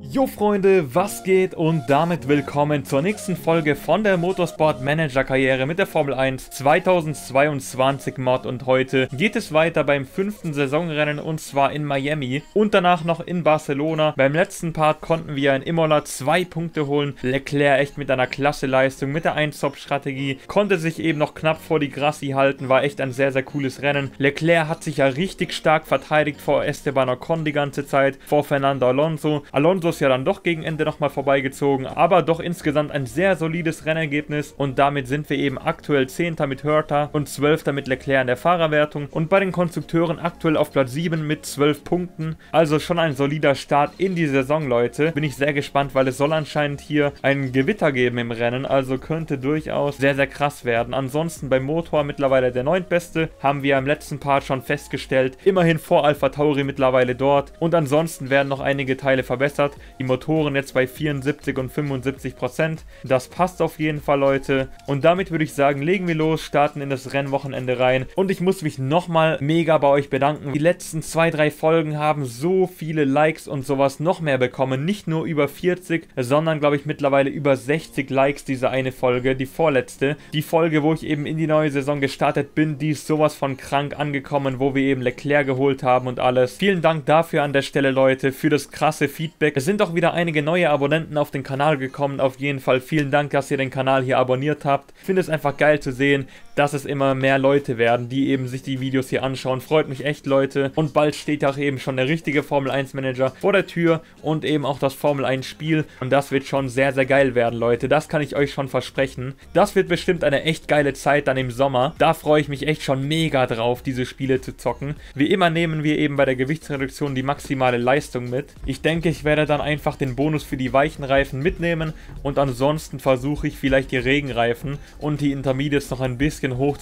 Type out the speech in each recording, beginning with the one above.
Jo Freunde, was geht und damit willkommen zur nächsten Folge von der Motorsport Manager Karriere mit der Formel 1 2022 Mod und heute geht es weiter beim fünften Saisonrennen und zwar in Miami und danach noch in Barcelona. Beim letzten Part konnten wir in Imola zwei Punkte holen. Leclerc echt mit einer klasse Leistung, mit der 1-Stop-Strategie, konnte sich eben noch knapp vor die Grassi halten, war echt ein sehr, sehr cooles Rennen. Leclerc hat sich ja richtig stark verteidigt vor Esteban Ocon die ganze Zeit, vor Fernando Alonso. Alonso Autos ja dann doch gegen Ende nochmal vorbeigezogen, aber doch insgesamt ein sehr solides Rennergebnis und damit sind wir eben aktuell 10. mit Hörter und 12. mit Leclerc in der Fahrerwertung und bei den Konstrukteuren aktuell auf Platz 7 mit 12 Punkten. Also schon ein solider Start in die Saison, Leute. Bin ich sehr gespannt, weil es soll anscheinend hier ein Gewitter geben im Rennen, also könnte durchaus sehr, sehr krass werden. Ansonsten beim Motor mittlerweile der neuntbeste, haben wir im letzten Part schon festgestellt. Immerhin vor Alpha Tauri mittlerweile dort und ansonsten werden noch einige Teile verbessert. Die Motoren jetzt bei 74 und 75 Prozent. Das passt auf jeden Fall, Leute. Und damit würde ich sagen, legen wir los, starten in das Rennwochenende rein. Und ich muss mich nochmal mega bei euch bedanken. Die letzten zwei, drei Folgen haben so viele Likes und sowas noch mehr bekommen. Nicht nur über 40, sondern glaube ich mittlerweile über 60 Likes diese eine Folge, die vorletzte. Die Folge, wo ich eben in die neue Saison gestartet bin, die ist sowas von krank angekommen, wo wir eben Leclerc geholt haben und alles. Vielen Dank dafür an der Stelle, Leute, für das krasse Feedback. Es sind auch wieder einige neue Abonnenten auf den Kanal gekommen. Auf jeden Fall vielen Dank, dass ihr den Kanal hier abonniert habt. Ich finde es einfach geil zu sehen, dass es immer mehr Leute werden, die eben sich die Videos hier anschauen. Freut mich echt, Leute. Und bald steht auch eben schon der richtige Formel 1 Manager vor der Tür und eben auch das Formel 1 Spiel. Und das wird schon sehr, sehr geil werden, Leute. Das kann ich euch schon versprechen. Das wird bestimmt eine echt geile Zeit dann im Sommer. Da freue ich mich echt schon mega drauf, diese Spiele zu zocken. Wie immer nehmen wir eben bei der Gewichtsreduktion die maximale Leistung mit. Ich denke, ich werde dann einfach den Bonus für die weichen Reifen mitnehmen und ansonsten versuche ich vielleicht die Regenreifen und die Intermediates noch ein bisschen bisschen hoch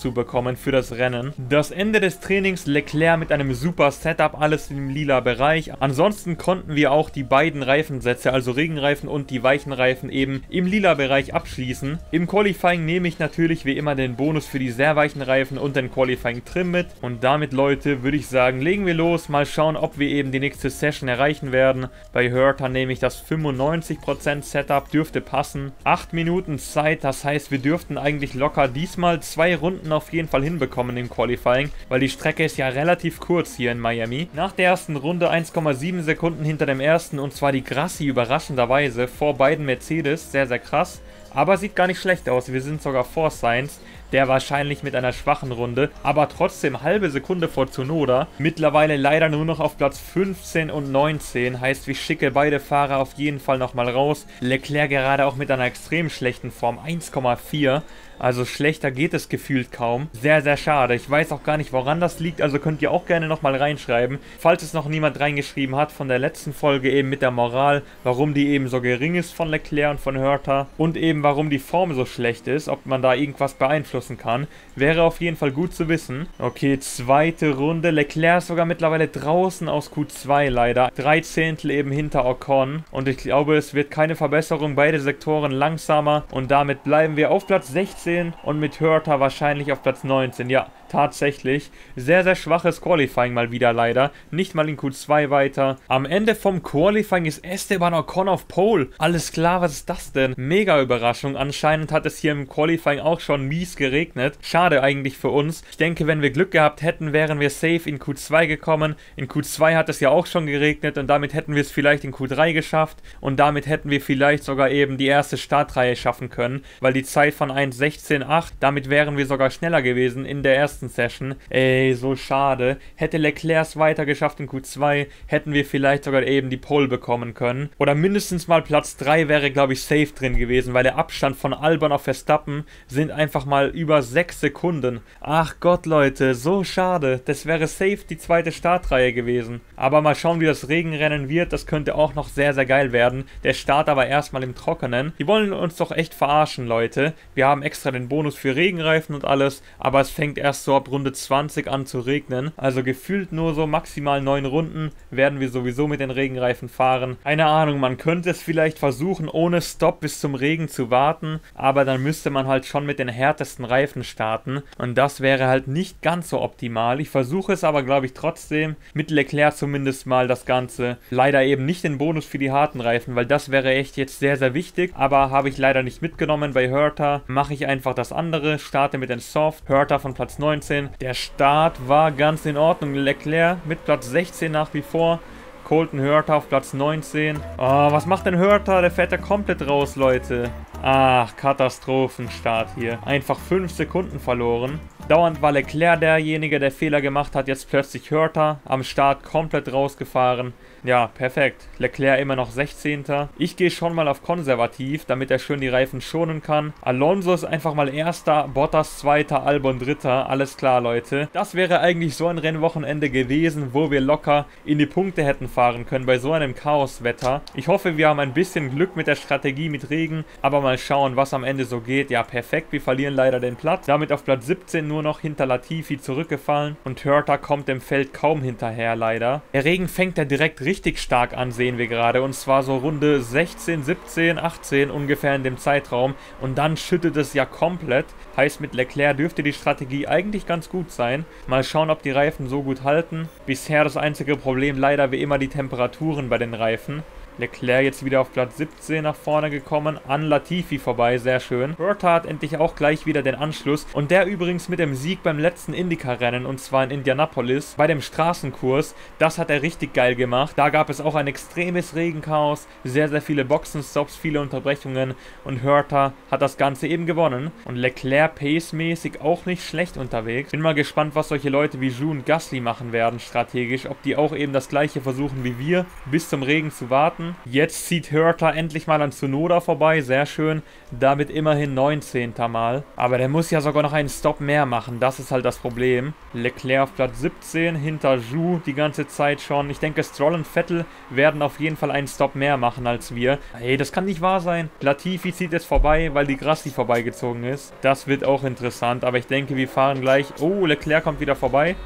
für das Rennen. Das Ende des Trainings Leclerc mit einem super Setup, alles im lila Bereich. Ansonsten konnten wir auch die beiden Reifensätze, also Regenreifen und die weichen Reifen eben im lila Bereich abschließen. Im Qualifying nehme ich natürlich wie immer den Bonus für die sehr weichen Reifen und den Qualifying Trim mit. Und damit, Leute, würde ich sagen, legen wir los. Mal schauen, ob wir eben die nächste Session erreichen werden. Bei Hertha nehme ich das 95% Setup, dürfte passen. 8 Minuten Zeit, das heißt, wir dürften eigentlich locker diesmal zwei Runden auf jeden Fall hinbekommen im Qualifying, weil die Strecke ist ja relativ kurz hier in Miami. Nach der ersten Runde 1,7 Sekunden hinter dem ersten und zwar die Grassi überraschenderweise vor beiden Mercedes, sehr sehr krass. Aber sieht gar nicht schlecht aus, wir sind sogar vor Sainz der wahrscheinlich mit einer schwachen Runde, aber trotzdem halbe Sekunde vor Tsunoda. Mittlerweile leider nur noch auf Platz 15 und 19, heißt, wir schicke beide Fahrer auf jeden Fall nochmal raus. Leclerc gerade auch mit einer extrem schlechten Form, 1,4. Also schlechter geht es gefühlt kaum. Sehr, sehr schade. Ich weiß auch gar nicht, woran das liegt. Also könnt ihr auch gerne nochmal reinschreiben. Falls es noch niemand reingeschrieben hat von der letzten Folge eben mit der Moral, warum die eben so gering ist von Leclerc und von Hörter. Und eben warum die Form so schlecht ist. Ob man da irgendwas beeinflussen kann. Wäre auf jeden Fall gut zu wissen. Okay, zweite Runde. Leclerc ist sogar mittlerweile draußen aus Q2 leider. Drei Zehntel eben hinter Ocon. Und ich glaube, es wird keine Verbesserung. Beide Sektoren langsamer. Und damit bleiben wir auf Platz 16 18 und mit Hörter wahrscheinlich auf Platz 19. Ja, tatsächlich. Sehr, sehr schwaches Qualifying mal wieder leider. Nicht mal in Q2 weiter. Am Ende vom Qualifying ist Esteban Ocon auf Pole. Alles klar, was ist das denn? Mega Überraschung. Anscheinend hat es hier im Qualifying auch schon mies geregnet. Schade eigentlich für uns. Ich denke, wenn wir Glück gehabt hätten, wären wir safe in Q2 gekommen. In Q2 hat es ja auch schon geregnet und damit hätten wir es vielleicht in Q3 geschafft. Und damit hätten wir vielleicht sogar eben die erste Startreihe schaffen können, weil die Zeit von 1.16.8, damit wären wir sogar schneller gewesen in der ersten ersten Session. Ey, so schade. Hätte Leclerc es weiter geschafft in Q2, hätten wir vielleicht sogar eben die Pole bekommen können. Oder mindestens mal Platz 3 wäre, glaube ich, safe drin gewesen, weil der Abstand von Albon auf Verstappen sind einfach mal über 6 Sekunden. Ach Gott, Leute, so schade. Das wäre safe die zweite Startreihe gewesen. Aber mal schauen, wie das Regenrennen wird. Das könnte auch noch sehr, sehr geil werden. Der Start aber erstmal im Trockenen. Die wollen uns doch echt verarschen, Leute. Wir haben extra extra den Bonus für Regenreifen und alles, aber es fängt erst so ab Runde 20 an zu regnen. Also gefühlt nur so maximal 9 Runden werden wir sowieso mit den Regenreifen fahren. Keine Ahnung, man könnte es vielleicht versuchen, ohne Stopp bis zum Regen zu warten, aber dann müsste man halt schon mit den härtesten Reifen starten und das wäre halt nicht ganz so optimal. Ich versuche es aber, glaube ich, trotzdem mit Leclerc zumindest mal das Ganze. Leider eben nicht den Bonus für die harten Reifen, weil das wäre echt jetzt sehr, sehr wichtig, aber habe ich leider nicht mitgenommen. Bei Hurter mache ich einfach das andere, starte mit den Soft, Hurter von Platz 19. Der Start war ganz in Ordnung. Leclerc mit Platz 16 nach wie vor. Colton Hurter auf Platz 19. Oh, was macht denn Hurter? Der fährt ja komplett raus, Leute. Ach, Katastrophenstart hier. Einfach 5 Sekunden verloren. Dauernd war Leclerc derjenige, der Fehler gemacht hat. Jetzt plötzlich Hörter am Start komplett rausgefahren. Ja, perfekt. Leclerc immer noch 16. Ich gehe schon mal auf konservativ, damit er schön die Reifen schonen kann. Alonso ist einfach mal erster, Bottas zweiter, Albon dritter. Alles klar, Leute. Das wäre eigentlich so ein Rennwochenende gewesen, wo wir locker in die Punkte hätten fahren können bei so einem Chaoswetter. Ich hoffe, wir haben ein bisschen Glück mit der Strategie mit Regen, aber mal schauen, was am Ende so geht. Ja, perfekt. Wir verlieren leider den Platz. Damit auf Platz 17 nur noch hinter Latifi zurückgefallen und Hörter kommt dem Feld kaum hinterher, leider. Der Regen fängt ja direkt richtig stark an, sehen wir gerade. Und zwar so Runde 16, 17, 18 ungefähr in dem Zeitraum. Und dann schüttet es ja komplett. Heißt, mit Leclerc dürfte die Strategie eigentlich ganz gut sein. Mal schauen, ob die Reifen so gut halten. Bisher das einzige Problem leider wie immer die Temperaturen bei den Reifen. Leclerc jetzt wieder auf Platz 17 nach vorne gekommen, an Latifi vorbei, sehr schön. Bertha hat endlich auch gleich wieder den Anschluss und der übrigens mit dem Sieg beim letzten Indycar-Rennen und zwar in Indianapolis bei dem Straßenkurs, das hat er richtig geil gemacht. Da gab es auch ein extremes Regenchaos, sehr, sehr viele Boxenstops, viele Unterbrechungen und Hörter hat das Ganze eben gewonnen und Leclerc pacemäßig auch nicht schlecht unterwegs. Bin mal gespannt, was solche Leute wie Ju und Gasly machen werden strategisch, ob die auch eben das gleiche versuchen wie wir, bis zum Regen zu warten Minuten. Jetzt zieht Hörter endlich mal an Tsunoda vorbei, sehr schön. Damit immerhin 19. Mal. Aber der muss ja sogar noch einen Stop mehr machen, das ist halt das Problem. Leclerc auf Platz 17, hinter Ju die ganze Zeit schon. Ich denke, Stroll und Vettel werden auf jeden Fall einen Stop mehr machen als wir. Ey, das kann nicht wahr sein. Latifi zieht jetzt vorbei, weil die Grassi vorbeigezogen ist. Das wird auch interessant, aber ich denke, wir fahren gleich... Oh, Leclerc kommt wieder vorbei.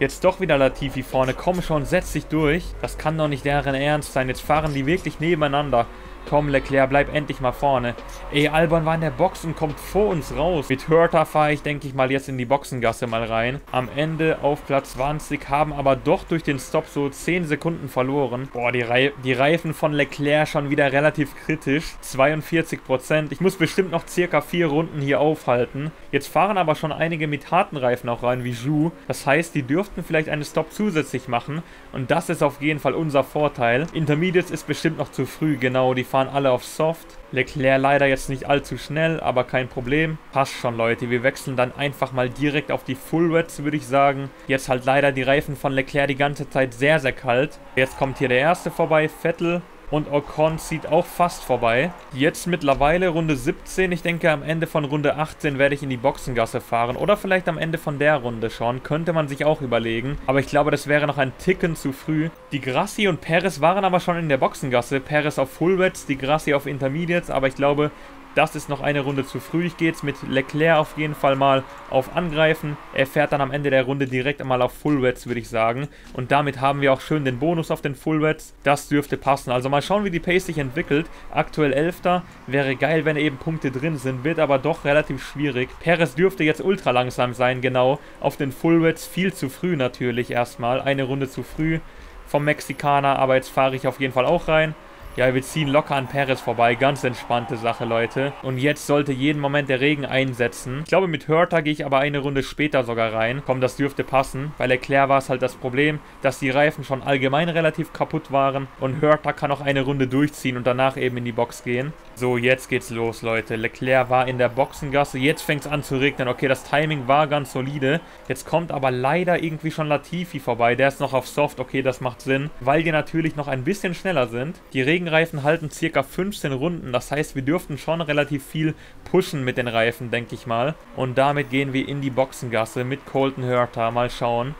Jetzt doch wieder Latifi vorne. Komm schon, setz dich durch. Das kann doch nicht deren Ernst sein. Jetzt fahren die wirklich nebeneinander. Komm, Leclerc, bleib endlich mal vorne. Ey, Albon war in der Box und kommt vor uns raus. Mit Hörter fahre ich, denke ich mal, jetzt in die Boxengasse mal rein. Am Ende auf Platz 20, haben aber doch durch den Stop so 10 Sekunden verloren. Boah, die, Re die Reifen von Leclerc schon wieder relativ kritisch. 42%. Ich muss bestimmt noch circa 4 Runden hier aufhalten. Jetzt fahren aber schon einige mit harten Reifen auch rein, wie Zhu. Das heißt, die dürften vielleicht einen Stop zusätzlich machen. Und das ist auf jeden Fall unser Vorteil. Intermediates ist bestimmt noch zu früh, genau. Die fahren alle auf Soft. Leclerc leider jetzt nicht allzu schnell, aber kein Problem. Passt schon, Leute. Wir wechseln dann einfach mal direkt auf die Full Wets, würde ich sagen. Jetzt halt leider die Reifen von Leclerc die ganze Zeit sehr, sehr kalt. Jetzt kommt hier der erste vorbei, Vettel. Und Ocon zieht auch fast vorbei. Jetzt mittlerweile Runde 17. Ich denke, am Ende von Runde 18 werde ich in die Boxengasse fahren. Oder vielleicht am Ende von der Runde schon. Könnte man sich auch überlegen. Aber ich glaube, das wäre noch ein Ticken zu früh. Die Grassi und Perez waren aber schon in der Boxengasse. Perez auf Fullwets, die Grassi auf Intermediates. Aber ich glaube, das ist noch eine Runde zu früh. Ich gehe jetzt mit Leclerc auf jeden Fall mal auf Angreifen. Er fährt dann am Ende der Runde direkt einmal auf Full Wets, würde ich sagen. Und damit haben wir auch schön den Bonus auf den Full Wets. Das dürfte passen. Also mal schauen, wie die Pace sich entwickelt. Aktuell 11. Wäre geil, wenn eben Punkte drin sind. Wird aber doch relativ schwierig. Perez dürfte jetzt ultra langsam sein, genau. Auf den Full Wets viel zu früh natürlich erstmal. Eine Runde zu früh vom Mexikaner. Aber jetzt fahre ich auf jeden Fall auch rein. Ja, wir ziehen locker an Perez vorbei. Ganz entspannte Sache, Leute. Und jetzt sollte jeden Moment der Regen einsetzen. Ich glaube, mit Hörter gehe ich aber eine Runde später sogar rein. Komm, das dürfte passen. Bei Leclerc war es halt das Problem, dass die Reifen schon allgemein relativ kaputt waren. Und Hörter kann auch eine Runde durchziehen und danach eben in die Box gehen. So, jetzt geht's los, Leute. Leclerc war in der Boxengasse. Jetzt fängt es an zu regnen. Okay, das Timing war ganz solide. Jetzt kommt aber leider irgendwie schon Latifi vorbei. Der ist noch auf Soft. Okay, das macht Sinn. Weil die natürlich noch ein bisschen schneller sind. Die Regen Regenreifen halten circa 15 Runden. Das heißt, wir dürften schon relativ viel pushen mit den Reifen, denke ich mal. Und damit gehen wir in die Boxengasse mit Colton Hurter. Mal schauen.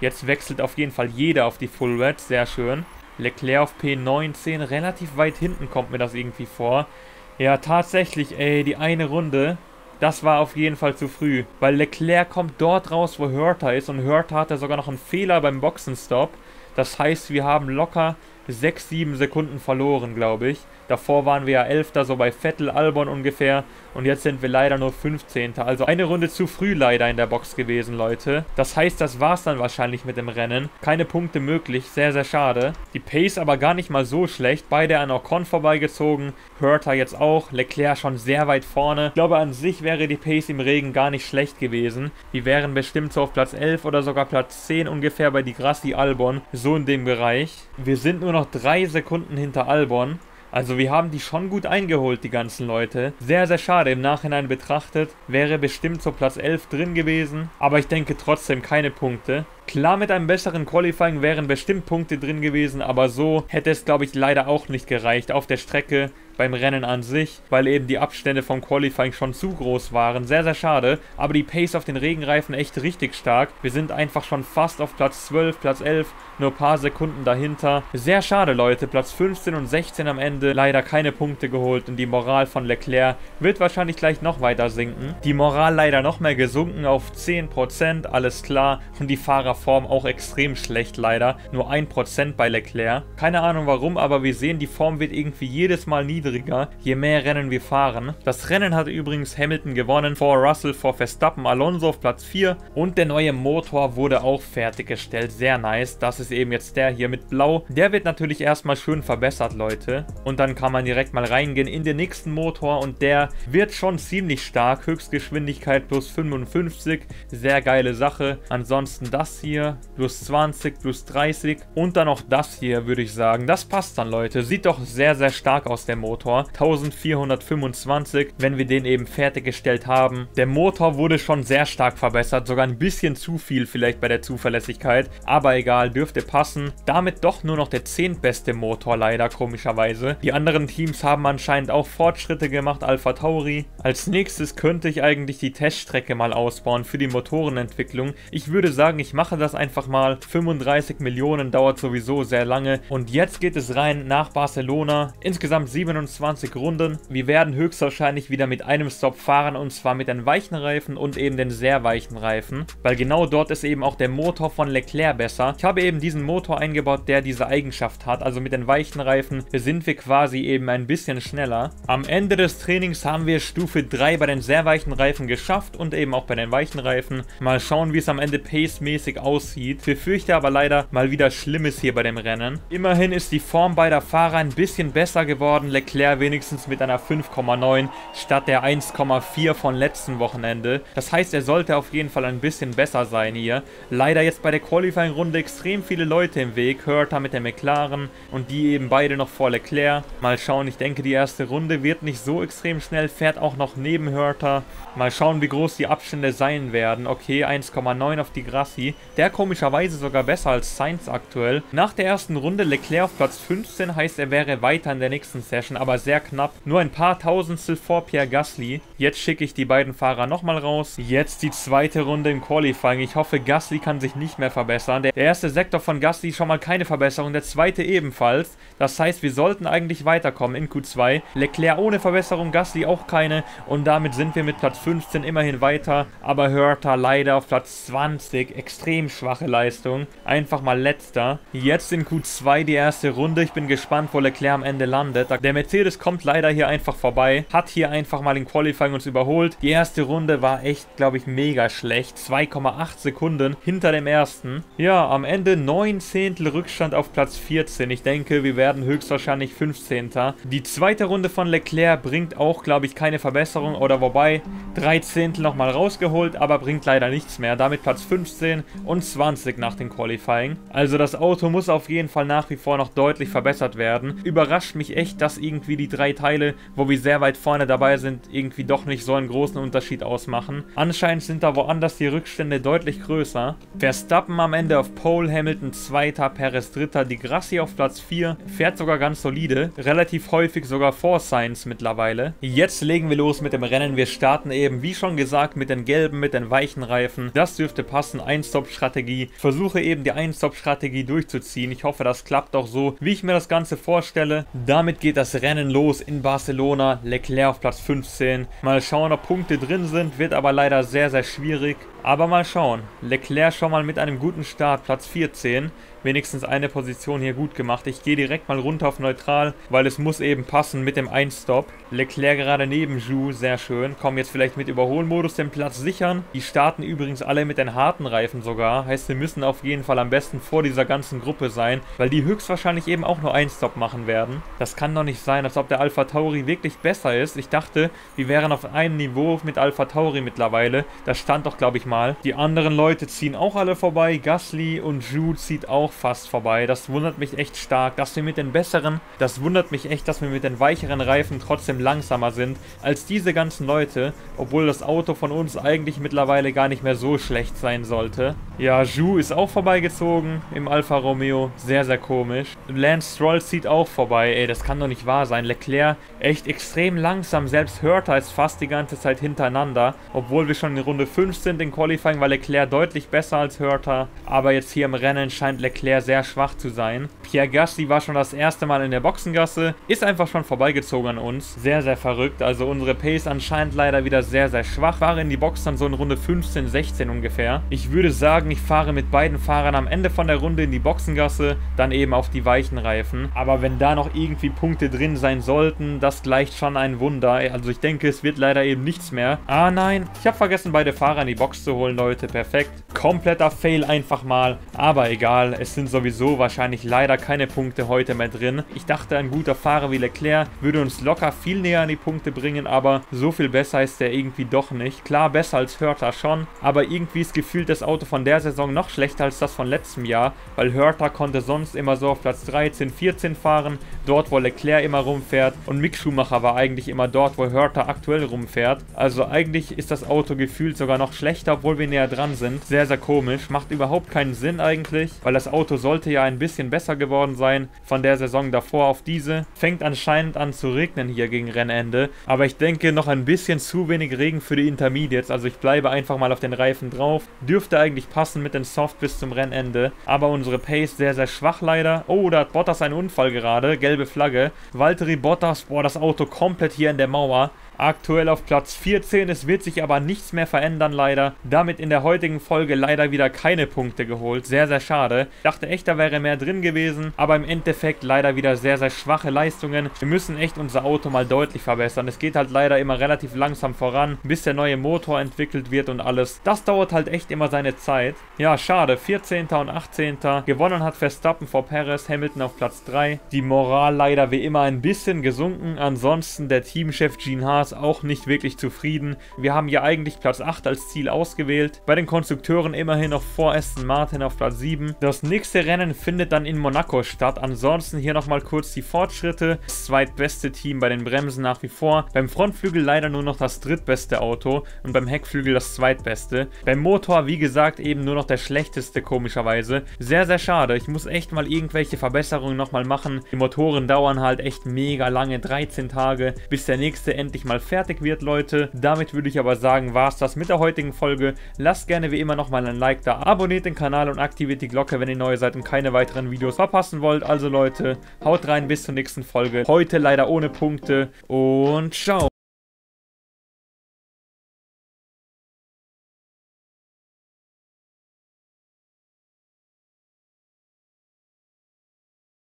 Jetzt wechselt auf jeden Fall jeder auf die Full Red. Sehr schön. Leclerc auf P19. Relativ weit hinten kommt mir das irgendwie vor. Ja, tatsächlich, ey, die eine Runde das war auf jeden Fall zu früh, weil Leclerc kommt dort raus, wo Hörter ist und Hörter hatte sogar noch einen Fehler beim Boxenstopp. Das heißt, wir haben locker 6, 7 Sekunden verloren, glaube ich. Davor waren wir ja Elfter, so bei Vettel, Albon ungefähr. Und jetzt sind wir leider nur 15. Also eine Runde zu früh leider in der Box gewesen, Leute. Das heißt, das war's dann wahrscheinlich mit dem Rennen. Keine Punkte möglich, sehr, sehr schade. Die Pace aber gar nicht mal so schlecht. Beide an Ocon vorbeigezogen. Hörter jetzt auch. Leclerc schon sehr weit vorne. Ich glaube, an sich wäre die Pace im Regen gar nicht schlecht gewesen. Die wären bestimmt so auf Platz 11 oder sogar Platz 10 ungefähr bei die Grassi Albon. So in dem Bereich. Wir sind nur noch drei Sekunden hinter Albon. Also wir haben die schon gut eingeholt, die ganzen Leute. Sehr, sehr schade im Nachhinein betrachtet. Wäre bestimmt so Platz 11 drin gewesen. Aber ich denke trotzdem keine Punkte. Klar, mit einem besseren Qualifying wären bestimmt Punkte drin gewesen, aber so hätte es, glaube ich, leider auch nicht gereicht. Auf der Strecke beim Rennen an sich, weil eben die Abstände vom Qualifying schon zu groß waren. Sehr, sehr schade, aber die Pace auf den Regenreifen echt richtig stark. Wir sind einfach schon fast auf Platz 12, Platz 11, nur ein paar Sekunden dahinter. Sehr schade, Leute. Platz 15 und 16 am Ende, leider keine Punkte geholt und die Moral von Leclerc wird wahrscheinlich gleich noch weiter sinken. Die Moral leider noch mehr gesunken auf 10%, alles klar. Und die Fahrerform auch extrem schlecht leider, nur 1% bei Leclerc. Keine Ahnung warum, aber wir sehen, die Form wird irgendwie jedes Mal niedriger niedriger, je mehr Rennen wir fahren. Das Rennen hat übrigens Hamilton gewonnen, vor Russell, vor Verstappen, Alonso auf Platz 4 und der neue Motor wurde auch fertiggestellt. Sehr nice. Das ist eben jetzt der hier mit Blau. Der wird natürlich erstmal schön verbessert, Leute. Und dann kann man direkt mal reingehen in den nächsten Motor und der wird schon ziemlich stark. Höchstgeschwindigkeit plus 55. Sehr geile Sache. Ansonsten das hier plus 20, plus 30 und dann auch das hier, würde ich sagen. Das passt dann, Leute. Sieht doch sehr, sehr stark aus, der Motor. Motor. 1425, wenn wir den eben fertiggestellt haben. Der Motor wurde schon sehr stark verbessert, sogar ein bisschen zu viel vielleicht bei der Zuverlässigkeit. Aber egal, dürfte passen. Damit doch nur noch der zehntbeste Motor leider, komischerweise. Die anderen Teams haben anscheinend auch Fortschritte gemacht, Alpha Tauri. Als nächstes könnte ich eigentlich die Teststrecke mal ausbauen für die Motorenentwicklung. Ich würde sagen, ich mache das einfach mal. 35 Millionen dauert sowieso sehr lange. Und jetzt geht es rein nach Barcelona. Insgesamt 27 21 Runden. Wir werden höchstwahrscheinlich wieder mit einem Stop fahren und zwar mit den weichen Reifen und eben den sehr weichen Reifen, weil genau dort ist eben auch der Motor von Leclerc besser. Ich habe eben diesen Motor eingebaut, der diese Eigenschaft hat, also mit den weichen Reifen sind wir quasi eben ein bisschen schneller. Am Ende des Trainings haben wir Stufe 3 bei den sehr weichen Reifen geschafft und eben auch bei den weichen Reifen. Mal schauen, wie es am Ende pacemäßig aussieht. Ich befürchte aber leider mal wieder Schlimmes hier bei dem Rennen. Immerhin ist die Form beider Fahrer ein bisschen besser geworden. Leclerc Leclerc wenigstens mit einer 5,9 statt der 1,4 von letzten Wochenende. Das heißt, er sollte auf jeden Fall ein bisschen besser sein hier. Leider jetzt bei der Qualifying-Runde extrem viele Leute im Weg. Hörter mit der McLaren und die eben beide noch vor Leclerc. Mal schauen, ich denke, die erste Runde wird nicht so extrem schnell. Fährt auch noch neben Hörter. Mal schauen, wie groß die Abstände sein werden. Okay, 1,9 auf die Grassi. Der komischerweise sogar besser als Sainz aktuell. Nach der ersten Runde Leclerc auf Platz 15 heißt, er wäre weiter in der nächsten Session aber sehr knapp. Nur ein paar Tausendstel vor Pierre Gasly. Jetzt schicke ich die beiden Fahrer nochmal raus. Jetzt die zweite Runde im Qualifying. Ich hoffe, Gasly kann sich nicht mehr verbessern. Der erste Sektor von Gasly schon mal keine Verbesserung, der zweite ebenfalls. Das heißt, wir sollten eigentlich weiterkommen in Q2. Leclerc ohne Verbesserung, Gasly auch keine. Und damit sind wir mit Platz 15 immerhin weiter. Aber Hörter leider auf Platz 20. Extrem schwache Leistung. Einfach mal letzter. Jetzt in Q2 die erste Runde. Ich bin gespannt, wo Leclerc am Ende landet. Der Mercedes Mercedes kommt leider hier einfach vorbei, hat hier einfach mal in Qualifying uns überholt. Die erste Runde war echt, glaube ich, mega schlecht. 2,8 Sekunden hinter dem ersten. Ja, am Ende 9 Zehntel Rückstand auf Platz 14. Ich denke, wir werden höchstwahrscheinlich 15. Die zweite Runde von Leclerc bringt auch, glaube ich, keine Verbesserung. Oder wobei, 3 Zehntel nochmal rausgeholt, aber bringt leider nichts mehr. Damit Platz 15 und 20 nach dem Qualifying. Also das Auto muss auf jeden Fall nach wie vor noch deutlich verbessert werden. Überrascht mich echt, dass irgendwie irgendwie die drei Teile, wo wir sehr weit vorne dabei sind, irgendwie doch nicht so einen großen Unterschied ausmachen. Anscheinend sind da woanders die Rückstände deutlich größer. Verstappen am Ende auf Pole, Hamilton zweiter, Perez dritter, die Grassi auf Platz 4, fährt sogar ganz solide, relativ häufig sogar vor Science mittlerweile. Jetzt legen wir los mit dem Rennen, wir starten eben, wie schon gesagt, mit den gelben, mit den weichen Reifen. Das dürfte passen, Ein-Stop-Strategie. Versuche eben die Ein-Stop-Strategie durchzuziehen. Ich hoffe, das klappt auch so, wie ich mir das Ganze vorstelle. Damit geht das Rennen los in Barcelona. Leclerc auf Platz 15. Mal schauen, ob Punkte drin sind. Wird aber leider sehr, sehr schwierig. Aber mal schauen. Leclerc schon mal mit einem guten Start, Platz 14 wenigstens eine Position hier gut gemacht. Ich gehe direkt mal runter auf neutral, weil es muss eben passen mit dem Einstop. Leclerc gerade neben Jou, sehr schön. Kommen jetzt vielleicht mit Überholmodus den Platz sichern. Die starten übrigens alle mit den harten Reifen sogar. Heißt, wir müssen auf jeden Fall am besten vor dieser ganzen Gruppe sein, weil die höchstwahrscheinlich eben auch nur Einstop machen werden. Das kann doch nicht sein, als ob der Alpha Tauri wirklich besser ist. Ich dachte, wir wären auf einem Niveau mit Alpha Tauri mittlerweile. Das stand doch, glaube ich, mal. Die anderen Leute ziehen auch alle vorbei. Gasly und Jou zieht auch fast vorbei. Das wundert mich echt stark, dass wir mit den besseren, das wundert mich echt, dass wir mit den weicheren Reifen trotzdem langsamer sind als diese ganzen Leute, obwohl das Auto von uns eigentlich mittlerweile gar nicht mehr so schlecht sein sollte. Ja, Ju ist auch vorbeigezogen im Alfa Romeo, sehr, sehr komisch. Lance Stroll zieht auch vorbei, ey, das kann doch nicht wahr sein. Leclerc echt extrem langsam, selbst Hörter ist fast die ganze Zeit hintereinander, obwohl wir schon in Runde 5 sind in Qualifying, war Leclerc deutlich besser als Hörter, aber jetzt hier im Rennen scheint Leclerc sehr schwach zu sein. Pierre Gasly war schon das erste Mal in der Boxengasse, ist einfach schon vorbeigezogen an uns. Sehr, sehr verrückt. Also unsere Pace anscheinend leider wieder sehr, sehr schwach. Fahre in die Box dann so in Runde 15, 16 ungefähr. Ich würde sagen, ich fahre mit beiden Fahrern am Ende von der Runde in die Boxengasse, dann eben auf die weichen Reifen. Aber wenn da noch irgendwie Punkte drin sein sollten, das gleicht schon ein Wunder. Also ich denke, es wird leider eben nichts mehr. Ah nein, ich habe vergessen, beide Fahrer in die Box zu holen, Leute. Perfekt. Kompletter Fail einfach mal. Aber egal, es sind sowieso wahrscheinlich leider keine Punkte heute mehr drin. Ich dachte, ein guter Fahrer wie Leclerc würde uns locker viel näher an die Punkte bringen, aber so viel besser ist der irgendwie doch nicht. Klar, besser als Hörter schon, aber irgendwie ist gefühlt das Auto von der Saison noch schlechter als das von letztem Jahr, weil Hörter konnte sonst immer so auf Platz 13, 14 fahren, dort wo Leclerc immer rumfährt und Mick Schumacher war eigentlich immer dort, wo Hörter aktuell rumfährt. Also eigentlich ist das Auto gefühlt sogar noch schlechter, obwohl wir näher dran sind. Sehr, sehr komisch, macht überhaupt keinen Sinn eigentlich, weil das Auto Auto sollte ja ein bisschen besser geworden sein von der Saison davor auf diese. Fängt anscheinend an zu regnen hier gegen Rennende. Aber ich denke noch ein bisschen zu wenig Regen für die Intermediates. Also ich bleibe einfach mal auf den Reifen drauf. Dürfte eigentlich passen mit den Soft bis zum Rennende. Aber unsere Pace sehr, sehr schwach leider. Oh, da hat Bottas einen Unfall gerade. Gelbe Flagge. Valtteri Bottas, boah, das Auto komplett hier in der Mauer. Aktuell auf Platz 14, es wird sich aber nichts mehr verändern leider. Damit in der heutigen Folge leider wieder keine Punkte geholt. Sehr, sehr schade. Dachte echt, da wäre mehr drin gewesen, aber im Endeffekt leider wieder sehr, sehr schwache Leistungen. Wir müssen echt unser Auto mal deutlich verbessern. Es geht halt leider immer relativ langsam voran, bis der neue Motor entwickelt wird und alles. Das dauert halt echt immer seine Zeit. Ja, schade. 14. und 18. Gewonnen hat Verstappen vor Perez, Hamilton auf Platz 3. Die Moral leider wie immer ein bisschen gesunken. Ansonsten der Teamchef Gene Haas Haas auch nicht wirklich zufrieden. Wir haben ja eigentlich Platz 8 als Ziel ausgewählt. Bei den Konstrukteuren immerhin noch vor Aston Martin auf Platz 7. Das nächste Rennen findet dann in Monaco statt. Ansonsten hier nochmal kurz die Fortschritte. Das zweitbeste Team bei den Bremsen nach wie vor. Beim Frontflügel leider nur noch das drittbeste Auto und beim Heckflügel das zweitbeste. Beim Motor, wie gesagt, eben nur noch der schlechteste komischerweise. Sehr, sehr schade. Ich muss echt mal irgendwelche Verbesserungen nochmal machen. Die Motoren dauern halt echt mega lange, 13 Tage, bis der nächste endlich mal mal fertig wird, Leute. Damit würde ich aber sagen, war es das mit der heutigen Folge. Lasst gerne wie immer nochmal ein Like da, abonniert den Kanal und aktiviert die Glocke, wenn ihr neu seid und keine weiteren Videos verpassen wollt. Also Leute, haut rein, bis zur nächsten Folge. Heute leider ohne Punkte und ciao.